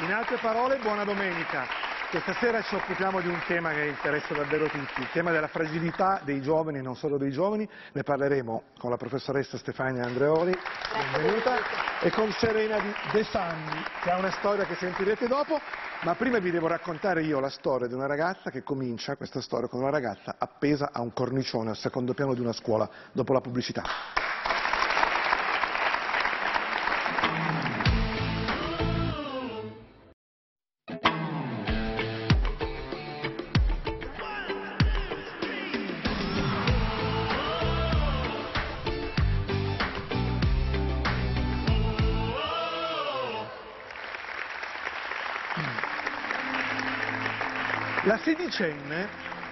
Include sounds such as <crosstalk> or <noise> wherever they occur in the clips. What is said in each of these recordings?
In altre parole, buona domenica. Questa sera ci occupiamo di un tema che interessa davvero tutti, il tema della fragilità dei giovani, non solo dei giovani. Ne parleremo con la professoressa Stefania Andreoli, benvenuta, e con Serena di De Sanni, che ha una storia che sentirete dopo. Ma prima vi devo raccontare io la storia di una ragazza che comincia questa storia con una ragazza appesa a un cornicione al secondo piano di una scuola dopo la pubblicità.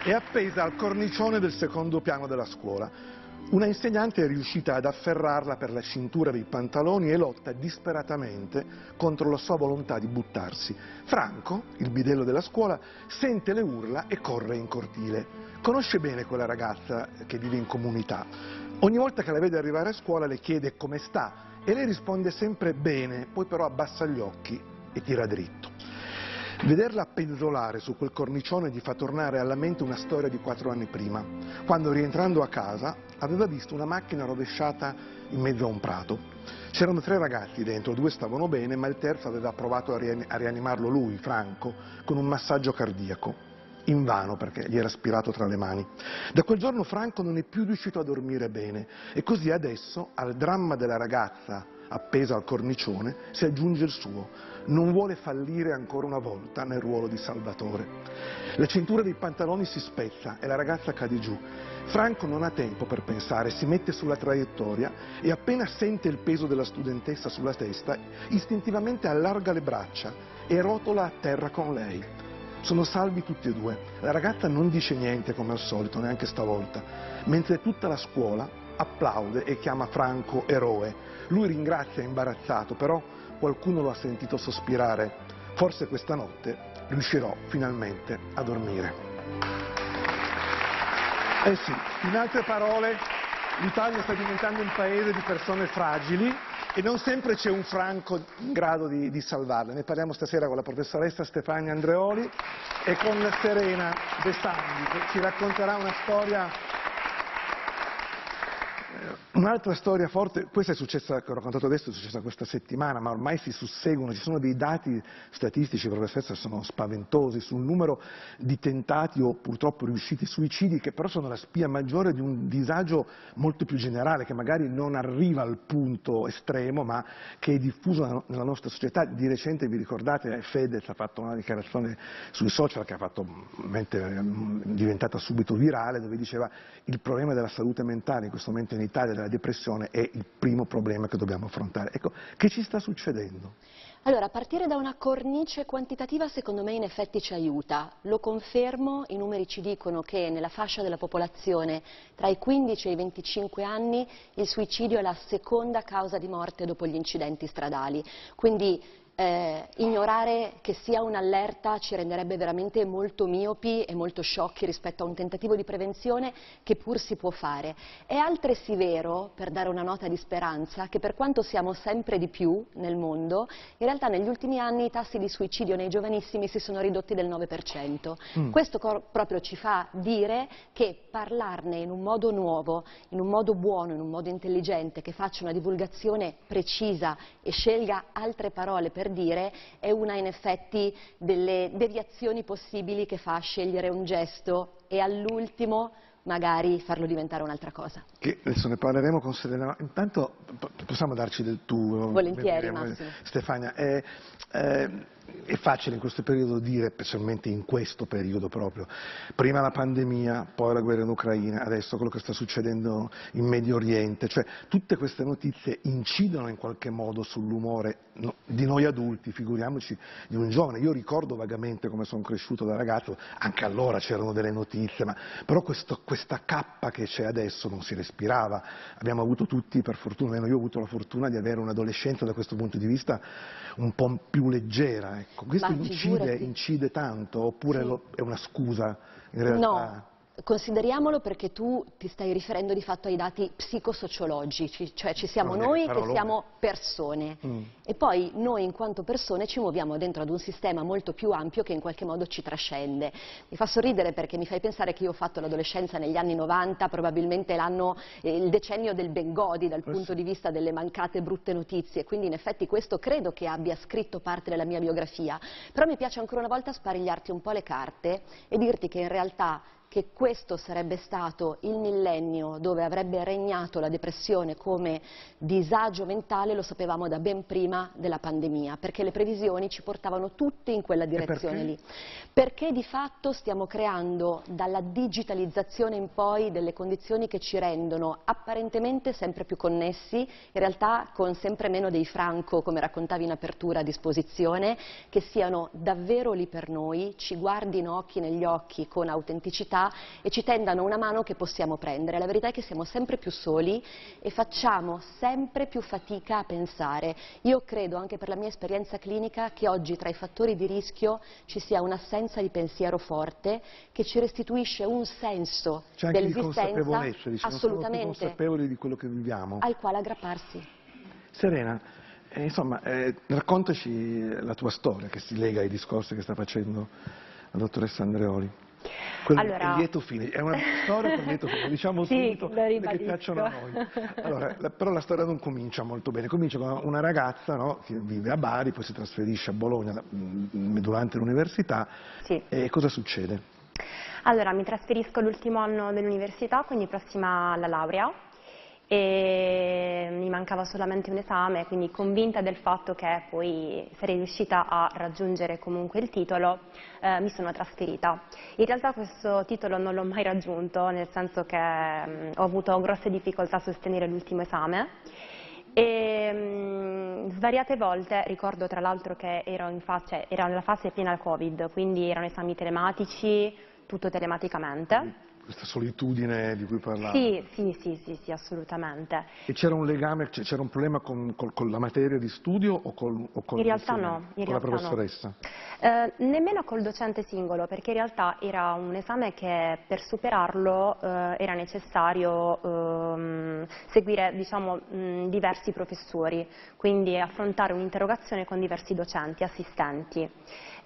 È appesa al cornicione del secondo piano della scuola. Una insegnante è riuscita ad afferrarla per la cintura dei pantaloni e lotta disperatamente contro la sua volontà di buttarsi. Franco, il bidello della scuola, sente le urla e corre in cortile. Conosce bene quella ragazza che vive in comunità. Ogni volta che la vede arrivare a scuola le chiede come sta e lei risponde sempre bene, poi però abbassa gli occhi e tira dritto. Vederla penzolare su quel cornicione gli fa tornare alla mente una storia di quattro anni prima, quando rientrando a casa aveva visto una macchina rovesciata in mezzo a un prato. C'erano tre ragazzi dentro, due stavano bene, ma il terzo aveva provato a rianimarlo lui, Franco, con un massaggio cardiaco. Invano perché gli era spirato tra le mani. Da quel giorno Franco non è più riuscito a dormire bene e così adesso al dramma della ragazza appesa al cornicione si aggiunge il suo. Non vuole fallire ancora una volta nel ruolo di salvatore. La cintura dei pantaloni si spezza e la ragazza cade giù. Franco non ha tempo per pensare, si mette sulla traiettoria e appena sente il peso della studentessa sulla testa, istintivamente allarga le braccia e rotola a terra con lei. Sono salvi tutti e due. La ragazza non dice niente come al solito, neanche stavolta, mentre tutta la scuola applaude e chiama Franco eroe. Lui ringrazia imbarazzato, però qualcuno lo ha sentito sospirare. Forse questa notte riuscirò finalmente a dormire. Eh sì, in altre parole, l'Italia sta diventando un paese di persone fragili e non sempre c'è un Franco in grado di, di, salvarle. Ne parliamo stasera con la professoressa Stefania Andreoli e con Serena De Sandi che ci racconterà una storia Un'altra storia forte, questa è successa, che ho raccontato adesso, è successa questa settimana, ma ormai si susseguono, ci sono dei dati statistici, professoressa, sono spaventosi sul numero di tentati o purtroppo riusciti suicidi, che però sono la spia maggiore di un disagio molto più generale, che magari non arriva al punto estremo, ma che è diffuso nella nostra società. Di recente, vi ricordate, Fedez ha fatto una dichiarazione sui social che fatto, è diventata subito virale, dove diceva il problema della salute mentale in questo momento in Italia, della depressione, è il primo problema che dobbiamo affrontare. Ecco, che ci sta succedendo? Allora, partire da una cornice quantitativa secondo me in effetti ci aiuta. Lo confermo, i numeri ci dicono che nella fascia della popolazione tra i 15 e i 25 anni il suicidio è la seconda causa di morte dopo gli incidenti stradali. Quindi eh, ignorare che sia un'allerta ci renderebbe veramente molto miopi e molto sciocchi rispetto a un tentativo di prevenzione che pur si può fare. È altresì vero, per dare una nota di speranza, che per quanto siamo sempre di più nel mondo, in realtà negli ultimi anni i tassi di suicidio nei giovanissimi si sono ridotti del 9%. Mm. Questo proprio ci fa dire che parlarne in un modo nuovo, in un modo buono, in un modo intelligente, che faccia una divulgazione precisa e scelga altre parole per dire è una in effetti delle deviazioni possibili che fa scegliere un gesto e all'ultimo magari farlo diventare un'altra cosa. Che adesso ne parleremo con Serena, intanto possiamo darci del tuo? Volentieri Massimo. Stefania, eh, eh, è facile in questo periodo dire, specialmente in questo periodo proprio, prima la pandemia, poi la guerra in Ucraina, adesso quello che sta succedendo in Medio Oriente, cioè tutte queste notizie incidono in qualche modo sull'umore di noi adulti, figuriamoci di un giovane. Io ricordo vagamente come sono cresciuto da ragazzo, anche allora c'erano delle notizie, ma però questo, questa cappa che c'è adesso non si respirava. Abbiamo avuto tutti, per fortuna, almeno io ho avuto la fortuna di avere un'adolescenza da questo punto di vista un po' più leggera Ecco, questo incide, incide, tanto oppure sì. lo, è una scusa in realtà? No. Consideriamolo perché tu ti stai riferendo di fatto ai dati psicosociologici, cioè ci siamo Non è noi che siamo persone. Mm. e poi noi in quanto persone ci muoviamo dentro ad un sistema molto più ampio che in qualche modo ci trascende. Mi fa sorridere perché mi fai pensare che io ho fatto l'adolescenza negli anni 90, probabilmente l'anno, eh, il decennio del Bengodi dal Eh punto di vista delle mancate brutte notizie, quindi in effetti questo credo che abbia scritto parte della mia biografia, però mi piace ancora una volta sparigliarti un po' le carte e dirti che in realtà che questo sarebbe stato il millennio dove avrebbe regnato la depressione come disagio mentale lo sapevamo da ben prima della pandemia, perché le previsioni ci portavano tutte in quella direzione perché? lì. Perché di fatto stiamo creando dalla digitalizzazione in poi delle condizioni che ci rendono apparentemente sempre più connessi, in realtà con sempre meno dei franco, come raccontavi in apertura, a disposizione, che siano davvero lì per noi, ci guardino occhi negli occhi con autenticità e ci tendano una mano che possiamo prendere. La verità è che siamo sempre più soli e facciamo sempre più fatica a pensare. Io credo, anche per la mia esperienza clinica, che oggi tra i fattori di rischio ci sia un'assenza di pensiero forte che ci restituisce un senso dell'esistenza diciamo, assolutamente consapevoli di quello che viviamo. al quale aggrapparsi. Serena, eh, insomma, eh, raccontaci la tua storia che si lega ai discorsi che sta facendo la dottoressa Andreoli. Quello Allora- è lieto fine, è una <laughs> storia con lieto fine, diciamo Sì, subito che ribadisco. piacciono a noi. Allora, la- però la storia non comincia molto bene, comincia con una ragazza no, che vive a Bari, poi si trasferisce a Bologna mh, durante l'università Sì. e cosa succede? Allora, mi trasferisco all'ultimo anno dell'università, quindi prossima alla laurea e mi mancava solamente un esame, quindi convinta del fatto che poi sarei riuscita a raggiungere comunque il titolo, eh, mi sono trasferita. In realtà questo titolo non l'ho mai raggiunto, nel senso che mm, ho avuto grosse difficoltà a sostenere l'ultimo esame. E mm, svariate volte, ricordo tra l'altro che ero in fa- cioè, era nella fase piena al Covid, quindi erano esami telematici, tutto telematicamente. Questa solitudine di cui parlavi. Sì, sì, sì, sì, sì, assolutamente. E c'era un legame, c'era un problema con, col- con la materia di studio o, col, o con In realtà no, in con la realtà no. professoressa? Eh, nemmeno col docente singolo, perché in realtà era un esame che per superarlo eh, era necessario ehm, seguire diciamo, mh, diversi professori, quindi affrontare un'interrogazione con diversi docenti, assistenti.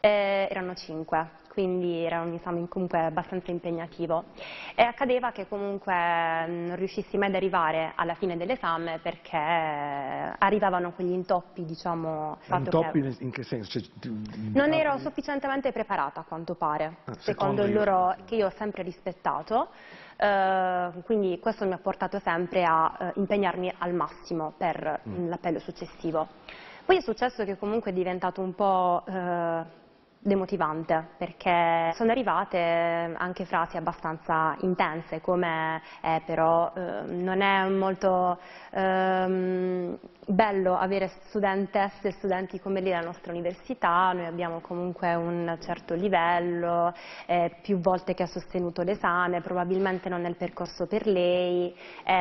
Eh, erano cinque, quindi era un esame comunque abbastanza impegnativo. E accadeva che comunque non riuscissi mai ad arrivare alla fine dell'esame perché arrivavano quegli intoppi, diciamo, che- Intoppi nel- in che senso? Cioè, non ero sufficientemente preparata, a quanto pare, Ah, secondo secondo il loro, che io ho sempre rispettato, eh, quindi questo mi ha portato sempre a eh, impegnarmi al massimo per Mm. l'appello successivo. Poi è successo che comunque è diventato un po' eh, demotivante perché sono arrivate anche frasi abbastanza intense come eh, però eh, non è molto ehm, bello avere studentesse e studenti come lei alla nostra università, noi abbiamo comunque un certo livello, eh, più volte che ha sostenuto l'esame, probabilmente non è il percorso per lei,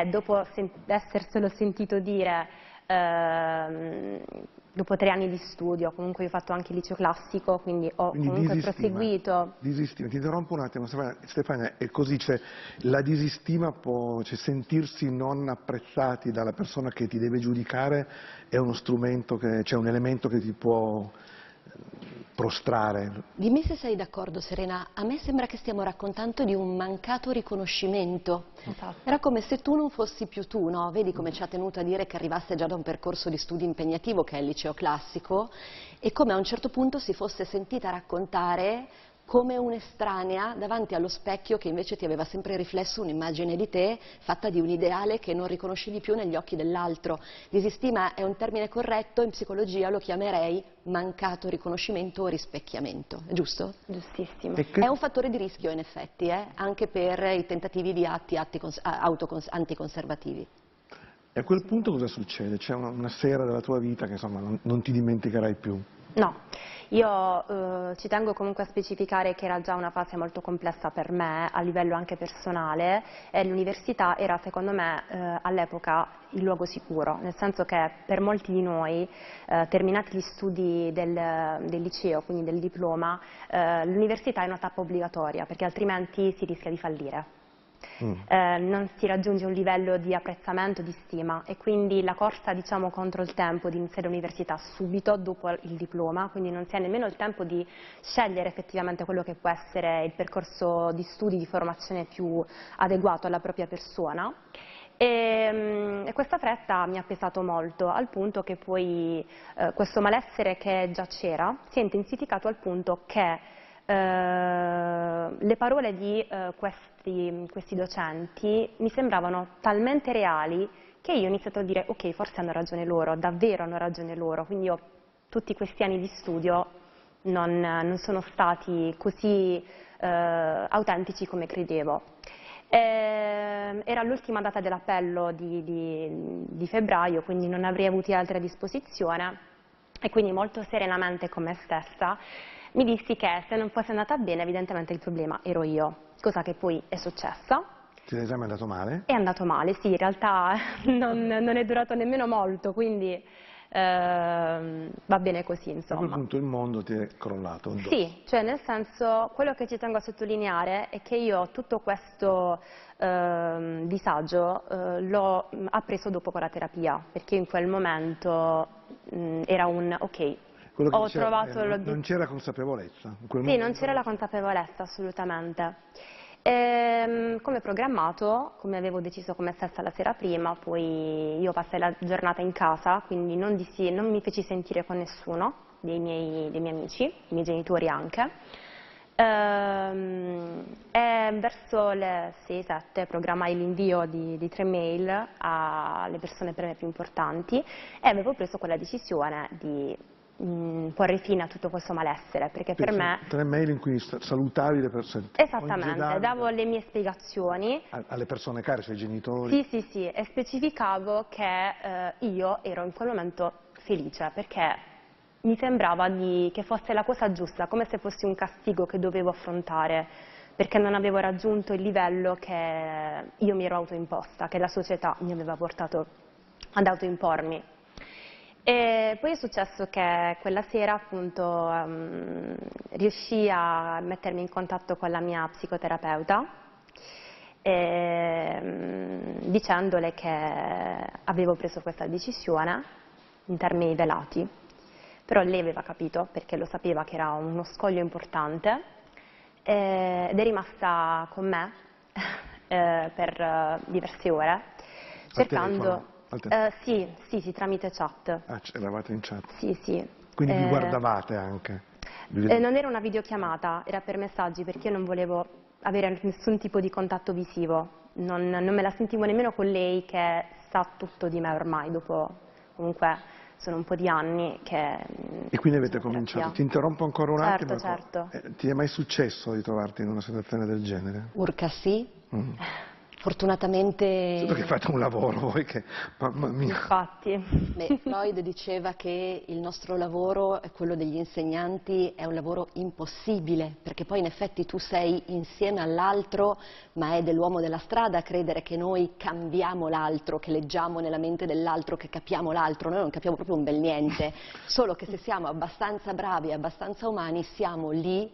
dopo sen- esserselo sentito dire ehm, dopo tre anni di studio, comunque io ho fatto anche il liceo classico, quindi ho Quindi comunque disistima. proseguito. Disistima. Ti interrompo un attimo, Stefania, Stefania, è così, cioè, la disistima può, cioè, sentirsi non apprezzati dalla persona che ti deve giudicare è uno strumento, che, cioè un elemento che ti può prostrare. Dimmi se sei d'accordo Serena, a me sembra che stiamo raccontando di un mancato riconoscimento. Esatto. Era come se tu non fossi più tu, no? Vedi come ci ha tenuto a dire che arrivasse già da un percorso di studi impegnativo che è il liceo classico e come a un certo punto si fosse sentita raccontare come un'estranea davanti allo specchio che invece ti aveva sempre riflesso un'immagine di te fatta di un ideale che non riconoscevi più negli occhi dell'altro. Disistima è un termine corretto, in psicologia lo chiamerei mancato riconoscimento o rispecchiamento, è giusto? Giustissimo. Che- È un fattore di rischio in effetti, eh, anche per i tentativi di atti, atti anticonservativi. E a quel punto cosa succede? C'è una, una sera della tua vita che insomma non, non ti dimenticherai più. No, Io eh, ci tengo comunque a specificare che era già una fase molto complessa per me a livello anche personale e l'università era secondo me eh, all'epoca il luogo sicuro, nel senso che per molti di noi, eh, terminati gli studi del, del, liceo, quindi del diploma, eh, l'università è una tappa obbligatoria perché altrimenti si rischia di fallire. Mm. Eh, non si raggiunge un livello di apprezzamento, di stima e quindi la corsa diciamo, contro il tempo di iniziare l'università subito dopo il diploma, quindi non si ha nemmeno il tempo di scegliere effettivamente quello che può essere il percorso di studi, di formazione più adeguato alla propria persona. E, mm, e, questa fretta mi ha pesato molto, al punto che poi eh, questo malessere che già c'era si è intensificato al punto che le parole di eh, questi, questi, docenti mi sembravano talmente reali che io ho iniziato a dire ok, forse hanno ragione loro, davvero hanno ragione loro, quindi io tutti questi anni di studio non, non sono stati così eh, autentici come credevo. Eh, era l'ultima data dell'appello di, di, di, febbraio, quindi non avrei avuto altre a disposizione e quindi molto serenamente con me stessa mi dissi che se non fosse andata bene evidentemente il problema ero io, cosa che poi è successa. Ti l'esame è andato male? È andato male, sì, in realtà <laughs> non, non è durato nemmeno molto, quindi eh, va bene così insomma. A quel punto il mondo ti è crollato? Sì, cioè nel senso, quello che ci tengo a sottolineare è che io tutto questo eh, disagio eh, l'ho appreso dopo con la terapia, perché in quel momento mh, era un ok, ho trovato... Eh, non c'era consapevolezza? sì, non c'era la consapevolezza, assolutamente. E, ehm, come programmato, come avevo deciso come stessa la sera prima, poi io passai la giornata in casa, quindi non, dissi, non mi feci sentire con nessuno dei miei, dei miei amici, i miei genitori anche. Ehm, e verso le 6-7 programmai l'invio di, di, tre mail alle persone per me più importanti e avevo preso quella decisione di porre fine a tutto questo malessere, perché per me... Tre mail in cui salutavi le persone. Esattamente, davo le mie spiegazioni. Alle persone care, cioè ai genitori. Sì, sì, sì, e specificavo che eh, io ero in quel momento felice, perché mi sembrava di, che fosse la cosa giusta, come se fosse un castigo che dovevo affrontare, perché non avevo raggiunto il livello che io mi ero autoimposta, che la società mi aveva portato ad autoimpormi. E poi è successo che quella sera appunto um, riuscii a mettermi in contatto con la mia psicoterapeuta e, um, dicendole che avevo preso questa decisione in termini velati, però lei aveva capito perché lo sapeva che era uno scoglio importante ed è rimasta con me <laughs> eh, per uh, diverse ore cercando Uh, sì, sì, sì, tramite chat. Ah, eravate in chat? Sì, sì. Quindi vi eh, guardavate anche? Eh, non era una videochiamata, era per messaggi perché io non volevo avere nessun tipo di contatto visivo. Non, non me la sentivo nemmeno con lei che sa tutto di me ormai, dopo comunque sono un po' di anni che... E quindi avete cominciato, terapia. ti interrompo ancora un certo, attimo. Certo, certo. Eh, ti è mai successo di trovarti in una situazione del genere? Urca sì. Mm. <laughs> Fortunatamente... Solo che fate un lavoro voi che... Mamma mia. Infatti. Beh, Freud diceva che il nostro lavoro, quello degli insegnanti, è un lavoro impossibile, perché poi in effetti tu sei insieme all'altro, ma è dell'uomo della strada credere che noi cambiamo l'altro, che leggiamo nella mente dell'altro, che capiamo l'altro. Noi non capiamo proprio un bel niente, solo che se siamo abbastanza bravi e abbastanza umani siamo lì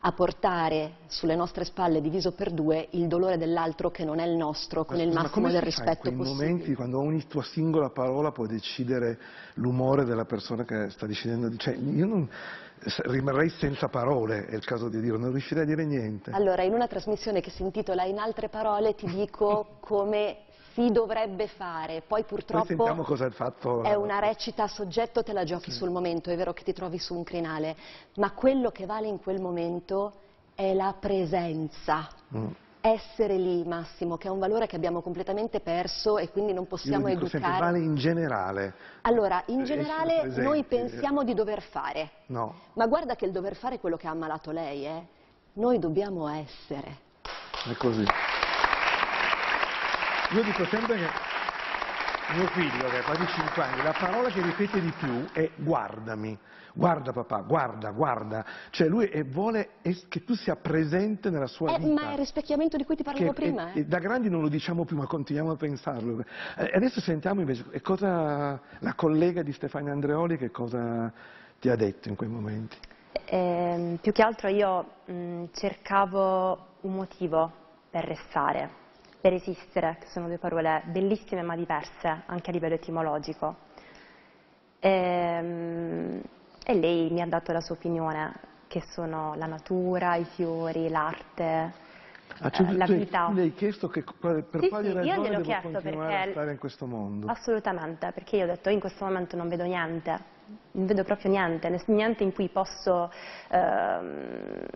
a portare sulle nostre spalle diviso per due il dolore dell'altro che non è il nostro con il massimo del rispetto possibile. Ma momenti quando ogni tua singola parola può decidere l'umore della persona che sta decidendo, cioè io non rimarrei senza parole, è il caso di dire, non riuscirei a dire niente. Allora, in una trasmissione che si intitola In altre parole ti dico <laughs> come si dovrebbe fare, poi purtroppo fatto... è una recita a soggetto, te la giochi sì. sul momento, è vero che ti trovi su un crinale, ma quello che vale in quel momento è la presenza. Mm. Essere lì, Massimo, che è un valore che abbiamo completamente perso e quindi non possiamo educare. Sempre, vale in generale. Allora, in generale noi pensiamo di dover fare. No. Ma guarda che il dover fare è quello che ha ammalato lei, eh? Noi dobbiamo essere. È così. Io dico sempre che Mio figlio, che ha quasi 5 anni, la parola che ripete di più è guardami. Guarda papà, guarda, guarda. Cioè lui è, vuole es- che tu sia presente nella sua Eh, vita. ma è il rispecchiamento di cui ti parlavo Che- prima. e- eh. da grandi non lo diciamo più, ma continuiamo a pensarlo. Eh, adesso sentiamo invece e cosa la collega di Stefania Andreoli che cosa ti ha detto in quei momenti. Ehm, più che altro io mh, cercavo un motivo per restare, per esistere, che sono due parole bellissime ma diverse anche a livello etimologico. Ehm, e lei mi ha dato la sua opinione, che sono la natura, i fiori, l'arte, Ah, cioè, eh, la vita. le hai chiesto che, per Sì, quali sì, io ragioni gliel'ho devo chiesto continuare perché- a stare in questo mondo. Assolutamente, perché io ho detto io in questo momento non vedo niente, non vedo proprio niente, niente in cui posso ehm,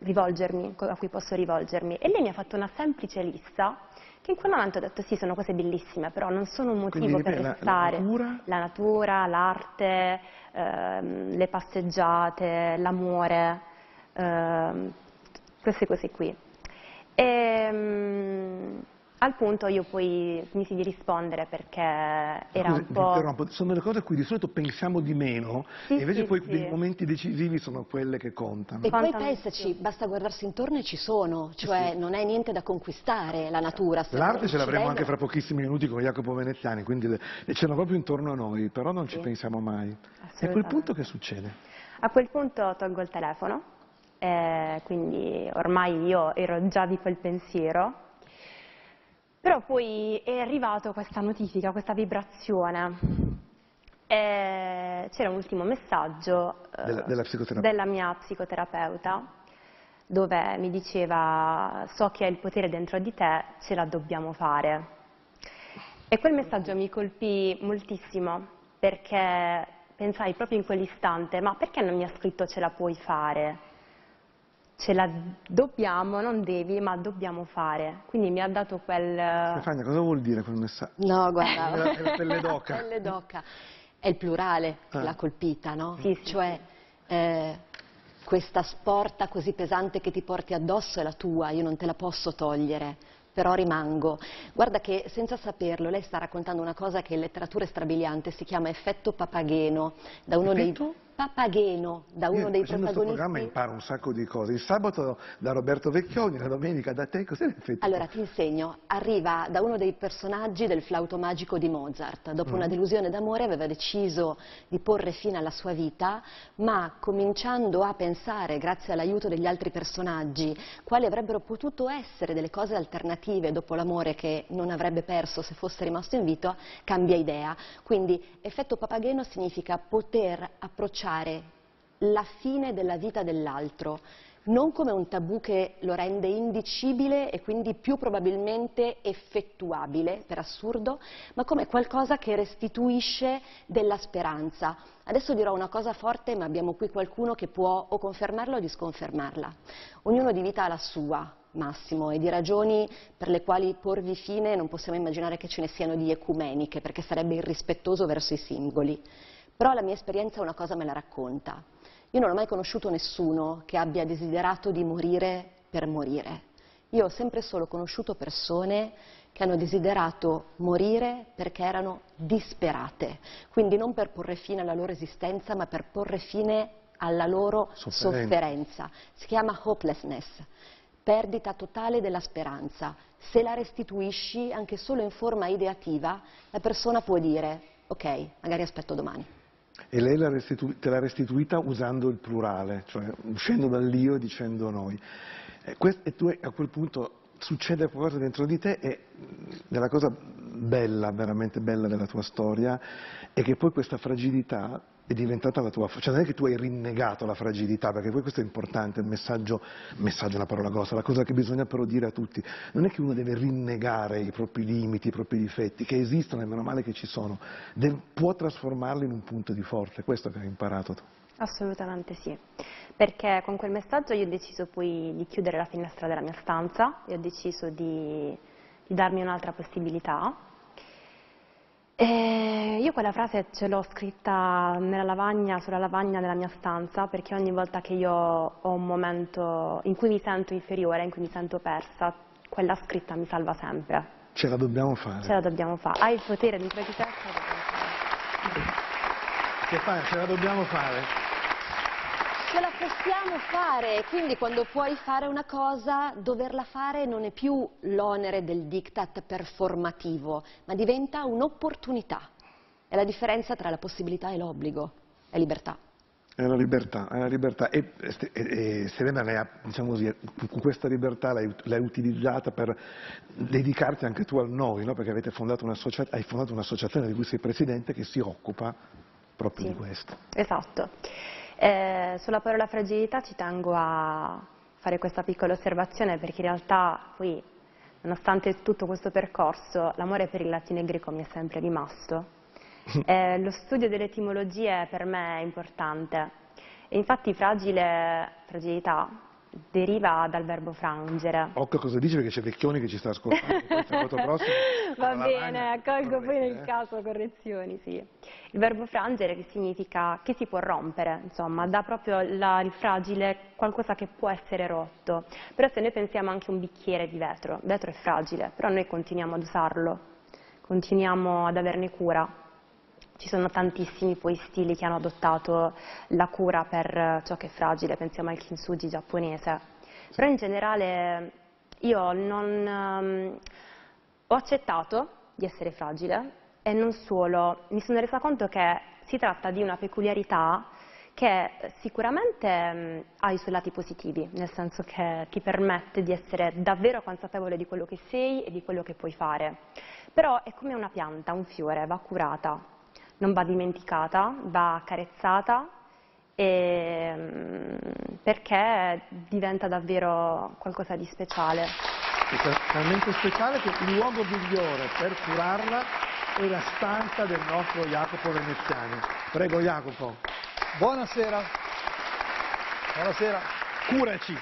rivolgermi, a cui posso rivolgermi. E lei mi ha fatto una semplice lista che in quel momento ho detto sì, sono cose bellissime, però non sono un motivo Quindi, per restare. La natura, l'arte, ehm, le passeggiate, l'amore, ehm, queste cose qui. E, al punto io poi smisi di rispondere perché era Scusa, un po'... sono delle cose a cui di solito pensiamo di meno Sì, e invece sì, poi sì. dei momenti decisivi sono quelle che contano. E poi Quanta pensaci, più. basta guardarsi intorno e ci sono, cioè sì. non è niente da conquistare la natura. L'arte ce l'avremo anche fra pochissimi minuti con Jacopo Veneziani, quindi le, le ce l'ho proprio intorno a noi, però non ci pensiamo mai. E a quel punto che succede? A quel punto tolgo il telefono, eh, quindi ormai io ero già di quel pensiero, però poi è arrivato questa notifica, questa vibrazione. C'era un ultimo messaggio eh, Della- della della mia psicoterapeuta dove mi diceva so che hai il potere dentro di te, ce la dobbiamo fare. E quel messaggio mi colpì moltissimo perché pensai proprio in quell'istante, ma perché non mi ha scritto ce la puoi fare? Ce la dobbiamo, non devi, ma dobbiamo fare. Quindi mi ha dato quel... Stefania, cosa vuol dire quel messaggio? No, guarda, È la- è la pelle <laughs> d'oca. Pelle d'oca. È il plurale che Ah. l'ha colpita, no? Sì, sì, cioè, eh, questa sporta così pesante che ti porti addosso è la tua, io non te la posso togliere, però rimango. Guarda che senza saperlo, lei sta raccontando una cosa che in letteratura è strabiliante, si chiama effetto papageno, da uno Effetto? dei papageno, da uno Io dei facendo questo programma protagonisti. imparo un sacco di cose. Il sabato da Roberto Vecchioni, la domenica da te, cos'è l'effetto? Allora ti insegno, arriva da uno dei personaggi del flauto magico di Mozart. Dopo una delusione d'amore aveva deciso di porre fine alla sua vita, ma cominciando a pensare, grazie all'aiuto degli altri personaggi, quali avrebbero potuto essere delle cose alternative dopo l'amore che non avrebbe perso se fosse rimasto in vita, cambia idea. Quindi effetto papageno significa poter approcciare la fine della vita dell'altro, non come un tabù che lo rende indicibile e quindi più probabilmente effettuabile, per assurdo, ma come qualcosa che restituisce della speranza. Adesso dirò una cosa forte, ma abbiamo qui qualcuno che può o confermarla o disconfermarla. Ognuno di vita ha la sua, Massimo, e di ragioni per le quali porvi fine non possiamo immaginare che ce ne siano di ecumeniche, perché sarebbe irrispettoso verso i singoli. Però la mia esperienza una cosa me la racconta. Io non ho mai conosciuto nessuno che abbia desiderato di morire per morire. Io ho sempre solo conosciuto persone che hanno desiderato morire perché erano disperate, quindi non per porre fine alla loro esistenza, ma per porre fine alla loro Sofferenza. sofferenza. Si chiama hopelessness, perdita totale della speranza. Se la restituisci anche solo in forma ideativa, la persona può dire ok, magari aspetto domani. E lei restitu- te l'ha restituita usando il plurale, cioè uscendo dall'io e dicendo noi. E, e tu a quel punto succede qualcosa dentro di te e la cosa bella, veramente bella della tua storia è che poi questa fragilità è diventata la tua, cioè non è che tu hai rinnegato la fragilità, perché poi questo è importante, il messaggio, messaggio è una parola grossa, la cosa che bisogna però dire a tutti, non è che uno deve rinnegare i propri limiti, i propri difetti, che esistono e meno male che ci sono, Deve- può trasformarli in un punto di forza, è questo che hai imparato tu. Assolutamente sì, perché con quel messaggio io ho deciso poi di chiudere la finestra della mia stanza e ho deciso di, di darmi un'altra possibilità. E io quella frase ce l'ho scritta nella lavagna, sulla lavagna della mia stanza, perché ogni volta che io ho un momento in cui mi sento inferiore, in cui mi sento persa, quella scritta mi salva sempre. Ce la dobbiamo fare. Ce la dobbiamo fare. Hai il potere di te, ce la dobbiamo fare. Che fai? Ce la dobbiamo fare. Ce la possiamo fare, quindi quando puoi fare una cosa, doverla fare non è più l'onere del diktat performativo, ma diventa un'opportunità. È la differenza tra la possibilità e l'obbligo, è libertà. È la libertà, è la libertà. E, e, e Serena, lei ha, diciamo così, questa libertà l'hai utilizzata per dedicarti anche tu al noi, no? perché fondato hai fondato un'associazione di cui sei presidente che si occupa proprio sì, di questo. Esatto. Eh, sulla parola fragilità ci tengo a fare questa piccola osservazione perché in realtà poi, nonostante tutto questo percorso, l'amore per il latino e il greco mi è sempre rimasto <laughs> eh, lo studio delle etimologie per me è importante. E infatti fragile, fragilità deriva dal verbo frangere. Occhio cosa dice perché c'è Vecchioni che ci sta ascoltando. <laughs> prossimo, Va bene, accolgo poi nel eh. caso correzioni, sì. Il verbo frangere che significa che si può rompere, insomma, dà proprio la, il fragile qualcosa che può essere rotto. Però se noi pensiamo anche a un bicchiere di vetro, il vetro è fragile, però noi continuiamo ad usarlo, continuiamo ad averne cura. Ci sono tantissimi poi stili che hanno adottato la cura per ciò che è fragile, pensiamo al kintsugi giapponese. Però in generale io non, um, ho accettato di essere fragile e non solo, mi sono resa conto che si tratta di una peculiarità che sicuramente um, ha i suoi lati positivi, nel senso che ti permette di essere davvero consapevole di quello che sei e di quello che puoi fare. Però è come una pianta, un fiore, va curata non va dimenticata, va accarezzata e, mm, perché diventa davvero qualcosa di speciale. È talmente speciale che il luogo migliore per curarla è la stanza del nostro Jacopo Veneziani. Prego Jacopo. Buonasera. Buonasera. Curaci.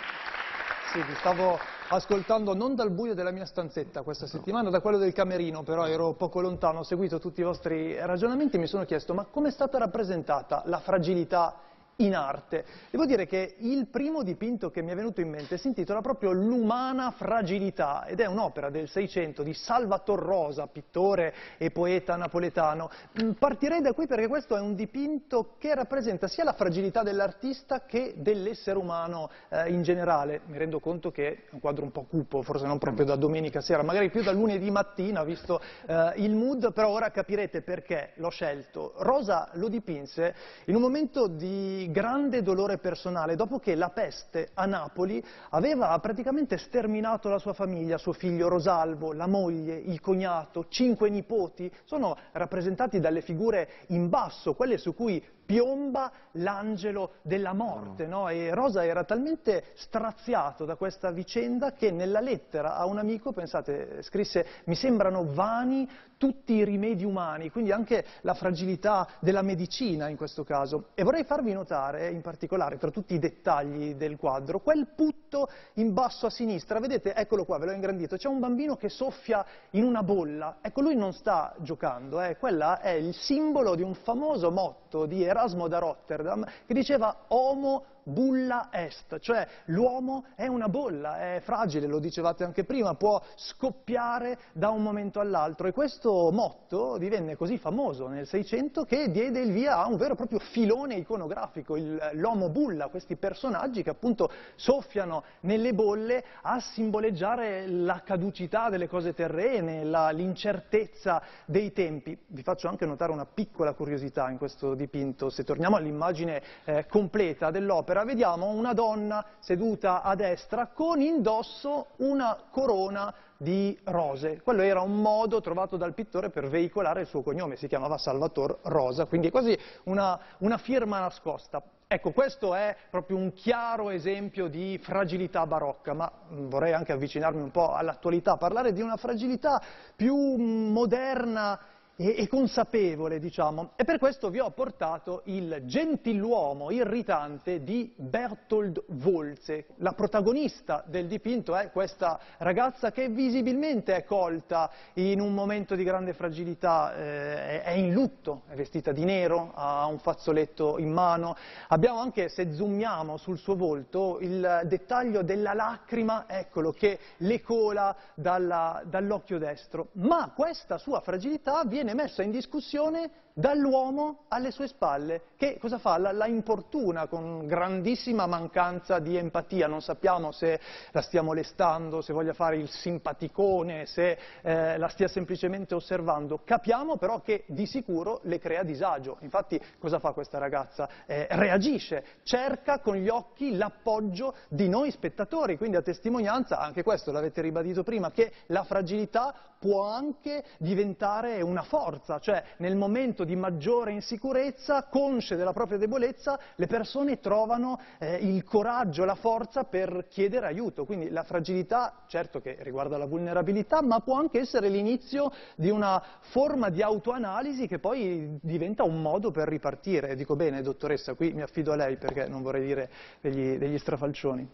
Sì, vi stavo ascoltando non dal buio della mia stanzetta questa settimana, da quello del camerino, però ero poco lontano, ho seguito tutti i vostri ragionamenti e mi sono chiesto ma come è stata rappresentata la fragilità in arte. Devo dire che il primo dipinto che mi è venuto in mente si intitola proprio L'umana fragilità ed è un'opera del Seicento di Salvator Rosa, pittore e poeta napoletano. Mm, partirei da qui perché questo è un dipinto che rappresenta sia la fragilità dell'artista che dell'essere umano eh, in generale. Mi rendo conto che è un quadro un po' cupo, forse non proprio da domenica sera, magari più da lunedì mattina, visto eh, il mood, però ora capirete perché l'ho scelto. Rosa lo dipinse in un momento di grande dolore personale dopo che la peste a Napoli aveva praticamente sterminato la sua famiglia, suo figlio Rosalvo, la moglie, il cognato, cinque nipoti, sono rappresentati dalle figure in basso, quelle su cui piomba l'angelo della morte, no? E Rosa era talmente straziato da questa vicenda che nella lettera a un amico, pensate, scrisse mi sembrano vani tutti i rimedi umani, quindi anche la fragilità della medicina in questo caso. E vorrei farvi notare, in particolare, tra tutti i dettagli del quadro, quel putto in basso a sinistra, vedete, eccolo qua, ve l'ho ingrandito, c'è un bambino che soffia in una bolla, ecco lui non sta giocando, eh, quella è il simbolo di un famoso motto di Erasmo da Rotterdam che diceva homo bulla est, cioè l'uomo è una bolla, è fragile, lo dicevate anche prima, può scoppiare da un momento all'altro e questo motto divenne così famoso nel Seicento che diede il via a un vero e proprio filone iconografico, l'uomo bulla, questi personaggi che appunto soffiano nelle bolle a simboleggiare la caducità delle cose terrene, l'incertezza dei tempi. Vi faccio anche notare una piccola curiosità in questo dipinto, se torniamo all'immagine eh, completa dell'opera, sera vediamo una donna seduta a destra con indosso una corona di rose. Quello era un modo trovato dal pittore per veicolare il suo cognome, si chiamava Salvator Rosa, quindi è quasi una, una firma nascosta. Ecco, questo è proprio un chiaro esempio di fragilità barocca, ma vorrei anche avvicinarmi un po' all'attualità, parlare di una fragilità più moderna e, e consapevole, diciamo. E per questo vi ho portato il gentiluomo irritante di Bertold Wolze. La protagonista del dipinto è questa ragazza che visibilmente è colta in un momento di grande fragilità, eh, è in lutto, è vestita di nero, ha un fazzoletto in mano. Abbiamo anche, se zoomiamo sul suo volto, il dettaglio della lacrima, eccolo, che le cola dall'occhio destro. Ma questa sua fragilità viene messa in discussione dall'uomo alle sue spalle, che cosa fa? La, la, importuna con grandissima mancanza di empatia, non sappiamo se la stia molestando, se voglia fare il simpaticone, se eh, la stia semplicemente osservando, capiamo però che di sicuro le crea disagio, infatti cosa fa questa ragazza? Eh, reagisce, cerca con gli occhi l'appoggio di noi spettatori, quindi a testimonianza, anche questo l'avete ribadito prima, che la fragilità può anche diventare una forza, cioè nel momento di maggiore insicurezza, consce della propria debolezza, le persone trovano eh, il coraggio, la forza per chiedere aiuto. Quindi la fragilità, certo che riguarda la vulnerabilità, ma può anche essere l'inizio di una forma di autoanalisi che poi diventa un modo per ripartire. Dico bene, dottoressa, qui mi affido a lei perché non vorrei dire degli, degli strafalcioni.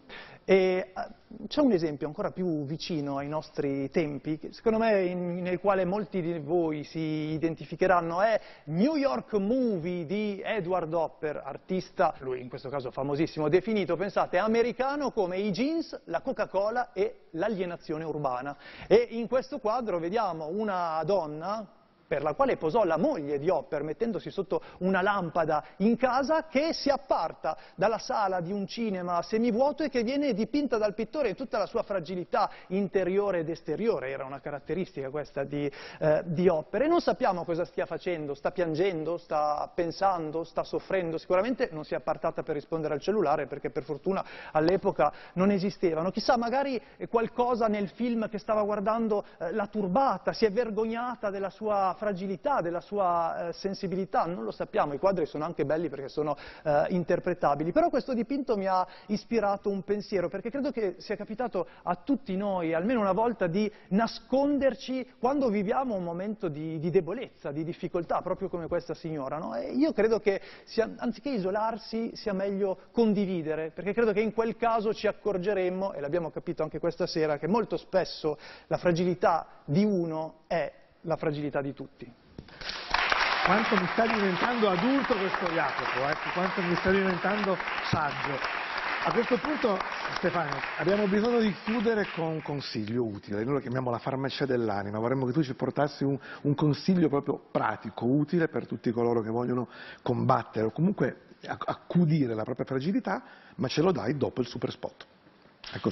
E eh, c'è un esempio ancora più vicino ai nostri tempi, secondo me in, nel quale molti di voi si identificheranno, è New York Movie di Edward Hopper, artista, lui in questo caso famosissimo, definito, pensate, americano come i jeans, la Coca-Cola e l'alienazione urbana. E in questo quadro vediamo una donna, per la quale posò la moglie di Hopper mettendosi sotto una lampada in casa che si apparta dalla sala di un cinema semivuoto e che viene dipinta dal pittore in tutta la sua fragilità interiore ed esteriore, era una caratteristica questa di, eh, di Hopper. E non sappiamo cosa stia facendo, sta piangendo, sta pensando, sta soffrendo, sicuramente non si è appartata per rispondere al cellulare perché per fortuna all'epoca non esistevano, chissà magari qualcosa nel film che stava guardando eh, l'ha turbata, si è vergognata della sua fragilità, della sua eh, sensibilità, non lo sappiamo, i quadri sono anche belli perché sono eh, interpretabili, però questo dipinto mi ha ispirato un pensiero, perché credo che sia capitato a tutti noi, almeno una volta, di nasconderci quando viviamo un momento di, di debolezza, di difficoltà, proprio come questa signora. No? Io credo che sia, anziché isolarsi sia meglio condividere, perché credo che in quel caso ci accorgeremmo, e l'abbiamo capito anche questa sera, che molto spesso la fragilità di uno è la fragilità di tutti. Quanto mi sta diventando adulto questo Jacopo, ecco, quanto mi sta diventando saggio. A questo punto, Stefano, abbiamo bisogno di chiudere con un consiglio utile, noi lo chiamiamo la farmacia dell'anima, vorremmo che tu ci portassi un, un, consiglio proprio pratico, utile per tutti coloro che vogliono combattere o comunque accudire la propria fragilità, ma ce lo dai dopo il super spot. Ecco.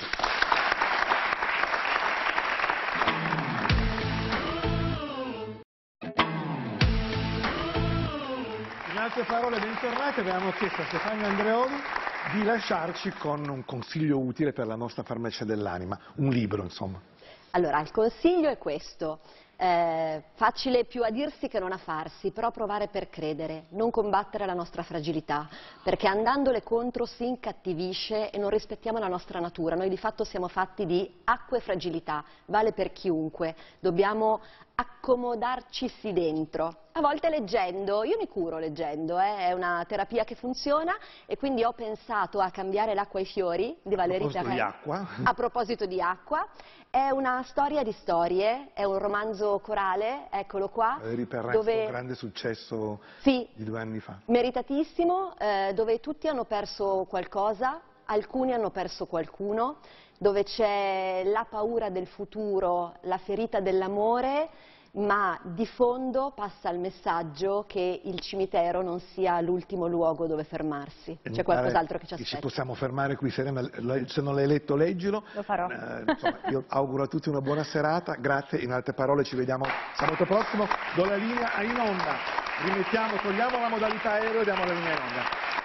Altre parole, bentornati. Abbiamo chiesto a Stefano Andreoli di lasciarci con un consiglio utile per la nostra farmacia dell'anima, un libro insomma. Allora, il consiglio è questo. Eh, facile più a dirsi che non a farsi, però provare per credere, non combattere la nostra fragilità, perché andandole contro si incattivisce e non rispettiamo la nostra natura. Noi di fatto siamo fatti di acqua e fragilità, vale per chiunque. Dobbiamo accomodarci sì dentro. A volte leggendo, io mi curo leggendo, eh, è una terapia che funziona e quindi ho pensato a cambiare l'acqua ai fiori di Valerie Terré. A proposito di acqua. A proposito di acqua. È una storia di storie, è un romanzo corale, eccolo qua. Valerie Perrin, dove... un grande successo sì, di due anni fa. Meritatissimo, eh, dove tutti hanno perso qualcosa, alcuni hanno perso qualcuno, dove c'è la paura del futuro, la ferita dell'amore, ma di fondo passa il messaggio che il cimitero non sia l'ultimo luogo dove fermarsi, c'è qualcos'altro che ci aspetta. Ci possiamo fermare qui, Serena, se non l'hai letto leggilo. Lo farò. Eh, insomma, io auguro a tutti una buona serata, grazie, in altre parole ci vediamo sabato prossimo, do la linea a in onda, rimettiamo, togliamo la modalità aereo e diamo la linea in onda.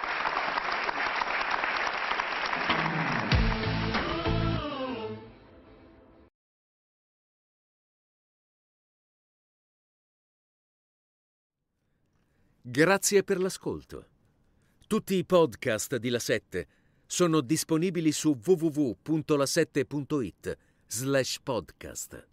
Grazie per l'ascolto. Tutti i podcast di La 7 sono disponibili su www.la7.it slash podcast.